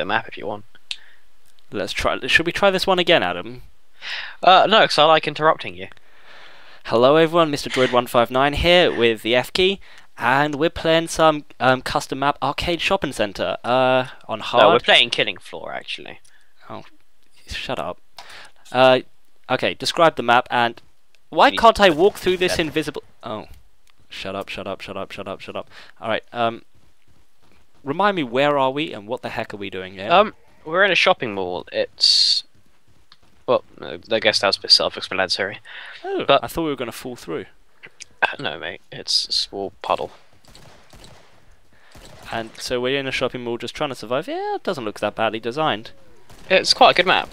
the map if you want. Let's try. Should we try this one again, Adam? Uh, no, because I like interrupting you. Hello, everyone. Mr. Droid159 here with the F key, and we're playing some um, custom map arcade shopping center. Uh, on hard. No, we're playing Killing Floor actually. Oh, shut up. Uh, okay. Describe the map and why can't I walk through this invisible? Oh, shut up! Shut up! Shut up! Shut up! Shut up! All right. Um, remind me where are we and what the heck are we doing here? Um, we're in a shopping mall. It's well, I guess that's a bit self-explanatory. oh, but- I thought we were going to fall through. Uh, no, mate, it's a small puddle. And so we're in a shopping mall just trying to survive. Yeah, it doesn't look that badly designed. It's quite a good map.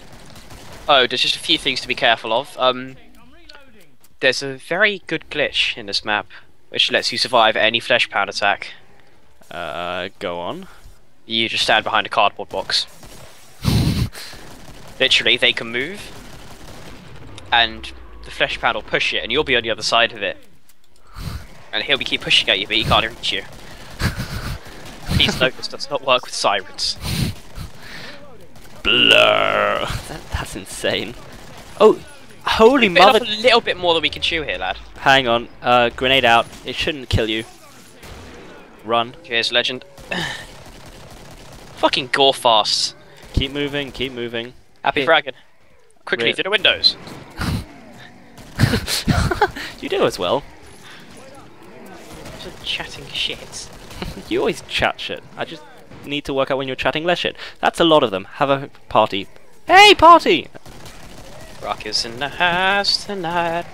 Oh, there's just a few things to be careful of. Um, there's a very good glitch in this map, which lets you survive any Fleshpound attack. Uh, go on. You just stand behind a cardboard box. Literally, they can move, and the flesh pad will push it, and you'll be on the other side of it. And he'll be keep pushing at you, but he can't reach you. Please note this does not work with sirens. Blur. That, that's insane. Oh, holy Bit off mother! a little bit more than we can chew here, lad. Hang on. Uh, grenade out. It shouldn't kill you. Run. Cheers, legend. Fucking Gorefast. Keep moving. Keep moving. Happy fragging. Quickly Re- through the windows. you do as well. Just chatting shit. You always chat shit. I just need to work out when you're chatting less shit. That's a lot of them. Have a party. Hey, party! Rock is in the house tonight.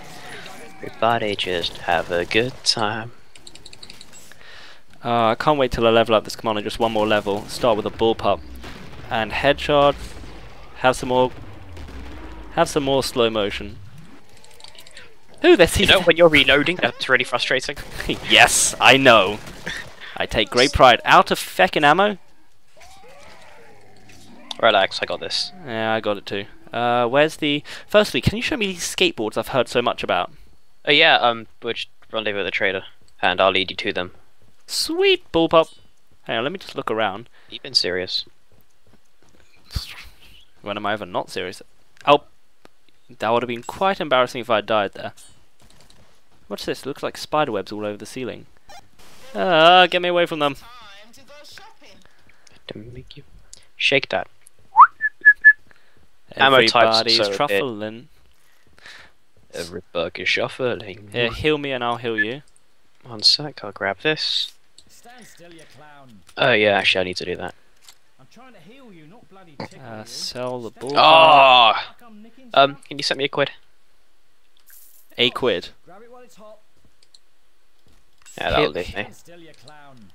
Everybody just have a good time. Uh, I can't wait till I level up this commander just one more level. Start with a bullpup. And headshot. Have some more. Have some more slow motion. Ooh, there's You know when you're reloading, that's really frustrating. yes, I know. I take great pride. Out of feckin' ammo? Relax, I got this. Yeah, I got it too. Uh, where's the... Firstly, can you show me these skateboards I've heard so much about? Oh yeah, um, which rendezvous with the trader, and I'll lead you to them. Sweet bullpup. Hang on, let me just look around. You've been serious. When am I ever not serious? Oh, that would have been quite embarrassing if I died there. What's this? looks like spider webs all over the ceiling. Ah, get me away from them. To go shopping. To make you shake that. Ammo types Everybody's a bit- truffling. Every bug is shuffling. Here, heal me and I'll heal you. One sec, I'll grab this. Stand still, you clown. Oh yeah, actually I need to do that. I'm trying to heal you, not bloody tickle Uh, you. sell the bull. Oh! Like I'm nicking Um, can you send me a quid? A quid. Grab it while it's hot. Yeah, that'll do. Hit-? Stand still, you clown.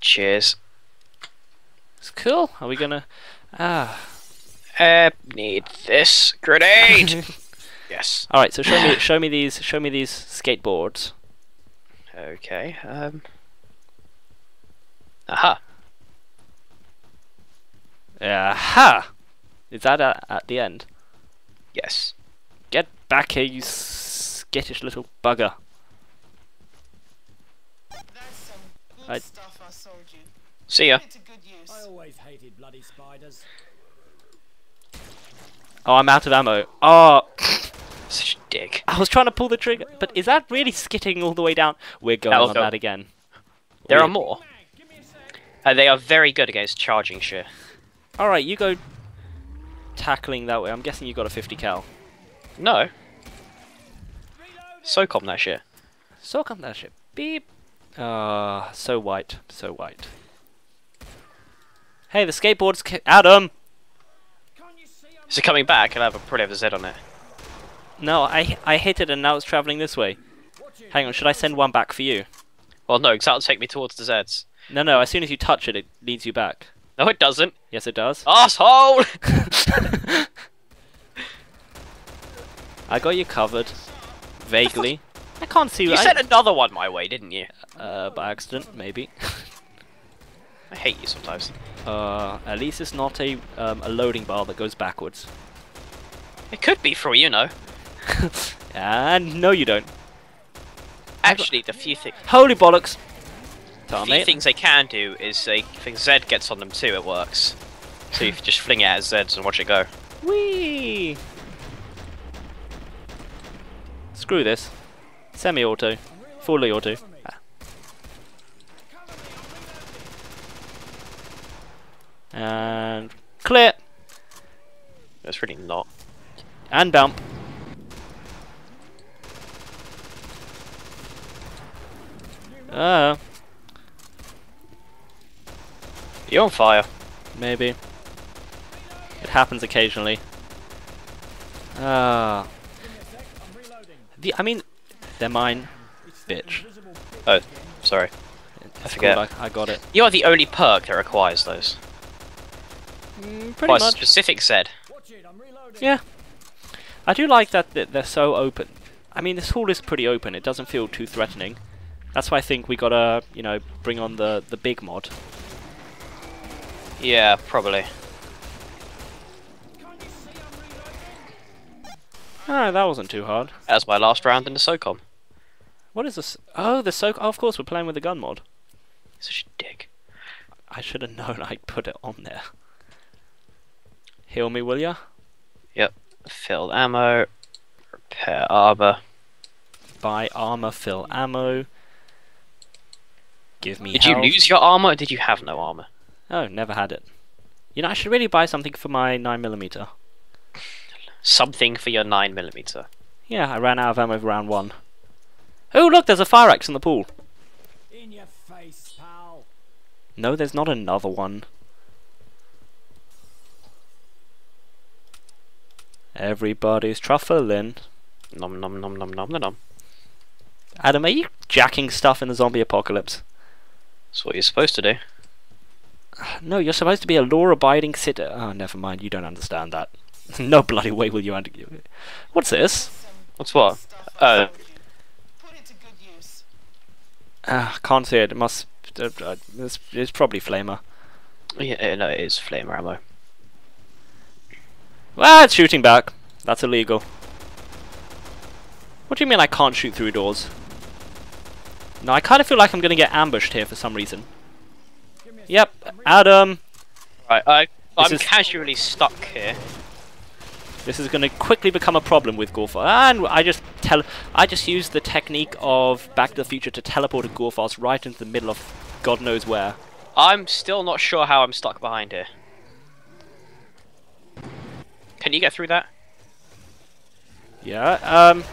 Cheers. It's cool. Are we gonna? Ah. Uh, need this grenade. yes. All right. So show me, show me these, show me these skateboards. Okay. Um. Aha. Aha! Is that at, at the end? Yes. Get back here, you skittish little bugger. That's some good I- stuff I sold you. See ya. Put it to good use. I always hated bloody spiders. Oh, I'm out of ammo. Oh, Such a dick. I was trying to pull the trigger, but is that really skitting all the way down? We're going on go. that again. There are more. Uh, they are very good against charging shit. All right, you go tackling that way. I'm guessing you got a 50 cal. No. So calm that shit. So come that shit. Beep. Ah, so white, so white. Hey, the skateboard's Adam. Is it coming back? I'll have a pretty have a Z on it. No, I I hit it and now it's traveling this way. Hang on, should I send one back for you? Well, no, because that'll take me towards the Zs. No, no. As soon as you touch it, it leads you back. No, it doesn't. Yes, it does. Asshole! I got you covered. Vaguely. I can't see. You I, sent another one my way, didn't you? uh, by accident, maybe. I hate you sometimes. uh, at least it's not a um, a loading bar that goes backwards. It could be for you know. And no, you don't. Actually, the few things. Holy bollocks! The few things they can do is they think Zed gets on them too. It works. So you just fling it at Zeds and watch it go. Whee! Screw this. Semi-auto. Fully auto. Ah. And clear. It's really not. And bump. Uh, You're on fire. maybe. It happens occasionally. Ah. the, I mean, they're mine, bitch. Oh, sorry. It's forget. cool, I, I got it. You are the only perk that requires those. Mm, pretty a much. specific Zed. Watch it, I'm. Yeah. I do like that th- they're so open. I mean, this hall is pretty open. It doesn't feel too threatening. That's why I think we gotta, you know, bring on the the big mod. Yeah, probably. Ah, that wasn't too hard. That was my last round in the SOCOM. What is this? Oh, the so. Oh, of course, we're playing with the gun mod. Such a dick. I should have known I'd put it on there. Heal me, will ya? Yep. Fill ammo. Repair armor. Buy armor, fill ammo. Give me. Did you lose your armor or did you have no armor? Oh, never had it. You know, I should really buy something for my 9mm. Something for your 9mm. Yeah, I ran out of ammo for round one. Oh, look, there's a fire axe in the pool. In your face, pal. No, there's not another one. Everybody's truffling. Nom nom nom nom nom nom nom. Adam, are you jacking stuff in the zombie apocalypse? That's what you're supposed to do. No, you're supposed to be a law-abiding citizen. Oh, never mind. You don't understand that. no bloody way will you. What's this? What's what? Oh. I. Put it to good use. Ah, can't see it. It must. Uh, uh, it's, it's probably flamer. Yeah, uh, no, it is flamer ammo. Ah, it's shooting back. That's illegal. What do you mean I can't shoot through doors? No, I kind of feel like I'm going to get ambushed here for some reason. Yep, Adam. Right, I, I'm is- casually stuck here. This is going to quickly become a problem with Gorefast. And I just tell, I just used the technique of Back to the Future to teleport a Gorefasts right into the middle of God knows where. I'm still not sure how I'm stuck behind here. Can you get through that? Yeah, um,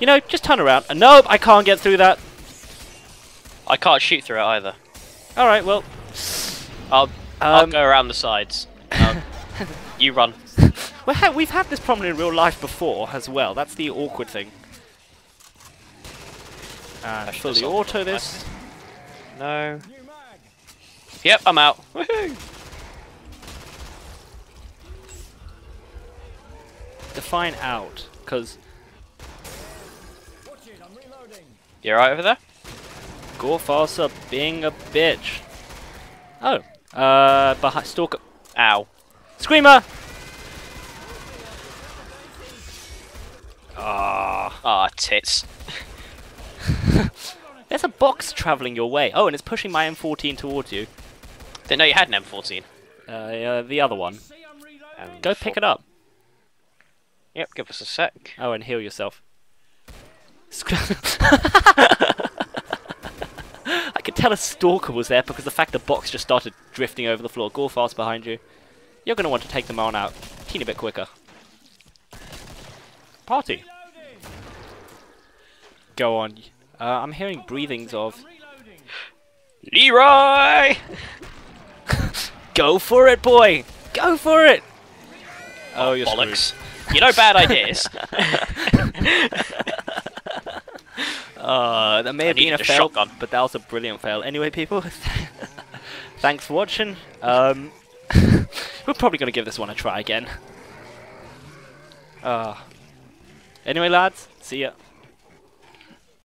you know, just turn around. Uh, nope, I can't get through that. I can't shoot through it either. All right, well, I'll, I'll Um, go around the sides. Um, you run. we ha- we've had this problem in real life before as well. That's the awkward thing. Should fully auto this. No. Yep, I'm out. Woohoo! Define out, because Watch it, I'm. You alright over there? Gorefasts are being a bitch. Oh, uh, behind stalker, Ow. screamer. Ah, Ah, tits. there's a box traveling your way. Oh, and it's pushing my M14 towards you. Didn't know you had an M14. Uh, uh the other one. Um, Go pick it up. Yep, give us a sec. Oh, and heal yourself. Sc- I could tell a stalker was there because the fact the box just started drifting over the floor. Gorefast behind you. You're going to want to take them on out. Teeny bit quicker. Party. Go on. Uh, I'm hearing breathings of. Leroy! Go for it, boy! Go for it! Oh, you're screwed. Bollocks. You know bad ideas. Uh, that may have been a fail, shotgun. but that was a brilliant fail. Anyway, people, thanks for watching. Um, we're probably going to give this one a try again. Uh, anyway, lads, see ya.